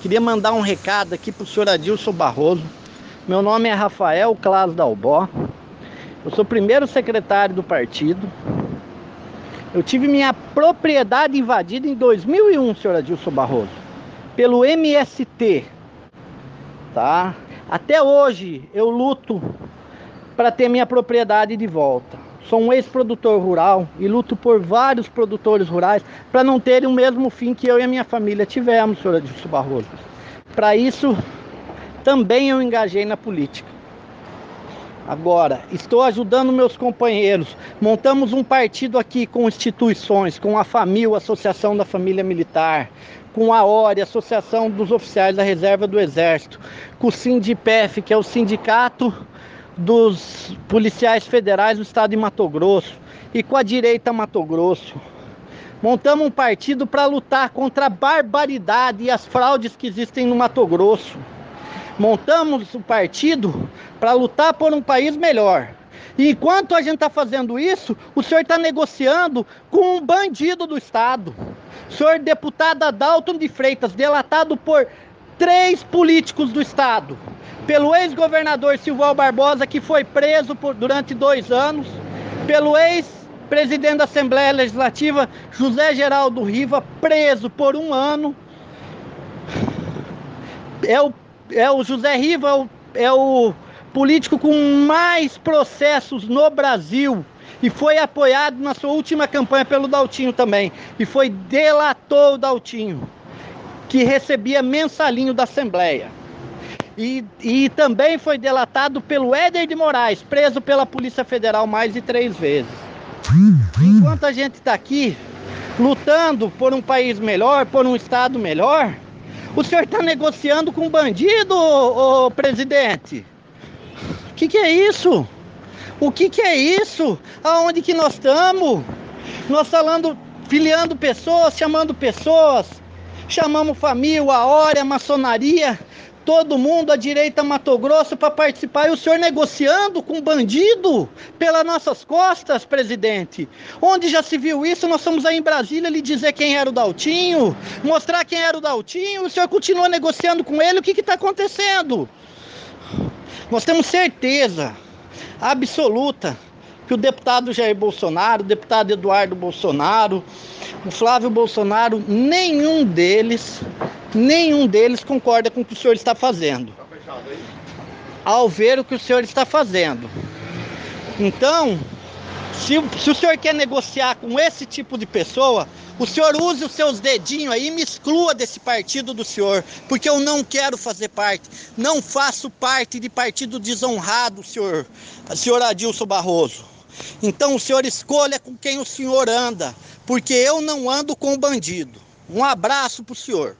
Queria mandar um recado aqui para o senhor Adilson Barroso. Meu nome é Rafael Clas Dalbó. Eu sou primeiro secretário do partido. Eu tive minha propriedade invadida em 2001, senhor Adilson Barroso, pelo MST. Tá? Até hoje eu luto para ter minha propriedade de volta. Sou um ex-produtor rural e luto por vários produtores rurais para não terem o mesmo fim que eu e a minha família tivemos, senhor Adilson Barroso. Para isso, também eu engajei na política. Agora, estou ajudando meus companheiros. Montamos um partido aqui com instituições, com a FAMIL, Associação da Família Militar, com a ORE, Associação dos Oficiais da Reserva do Exército, com o SINDIPEF, que é o Sindicato dos Policiais Federais do Estado de Mato Grosso, e com a Direita Mato Grosso. Montamos um partido para lutar contra a barbaridade e as fraudes que existem no Mato Grosso. Montamos o partido para lutar por um país melhor. E enquanto a gente está fazendo isso, o senhor está negociando com um bandido do Estado. O senhor deputado Adalton de Freitas, delatado por três políticos do Estado. Pelo ex-governador Silval Barbosa, que foi preso por, durante dois anos. Pelo ex-presidente da Assembleia Legislativa, José Geraldo Riva, preso por um ano. É o é o José Riva, é o, é o político com mais processos no Brasil e foi apoiado na sua última campanha pelo Daltinho também. E foi delator o Daltinho, que recebia mensalinho da Assembleia. E, e também foi delatado pelo Éder de Moraes, preso pela Polícia Federal mais de três vezes. Enquanto a gente está aqui lutando por um país melhor, por um Estado melhor, o senhor está negociando com um bandido, ô, ô presidente? O que, que é isso? O que, que é isso? Aonde que nós estamos? Nós falando, filiando pessoas, chamando pessoas, chamamos família, a hora, a maçonaria, todo mundo, a direita Mato Grosso, para participar. E o senhor negociando com bandido pelas nossas costas, presidente. Onde já se viu isso? Nós estamos aí em Brasília lhe dizer quem era o Daltinho, mostrar quem era o Daltinho. O senhor continua negociando com ele. O que está acontecendo? Nós temos certeza absoluta que o deputado Jair Bolsonaro, o deputado Eduardo Bolsonaro, o Flávio Bolsonaro, nenhum deles, nenhum deles concorda com o que o senhor está fazendo. Ao ver o que o senhor está fazendo. Então, se, se o senhor quer negociar com esse tipo de pessoa, o senhor use os seus dedinhos aí e me exclua desse partido do senhor, porque eu não quero fazer parte. Não faço parte de partido desonrado, senhor, senhor Adilson Barroso. Então o senhor escolha com quem o senhor anda, porque eu não ando com bandido. Um abraço para o senhor.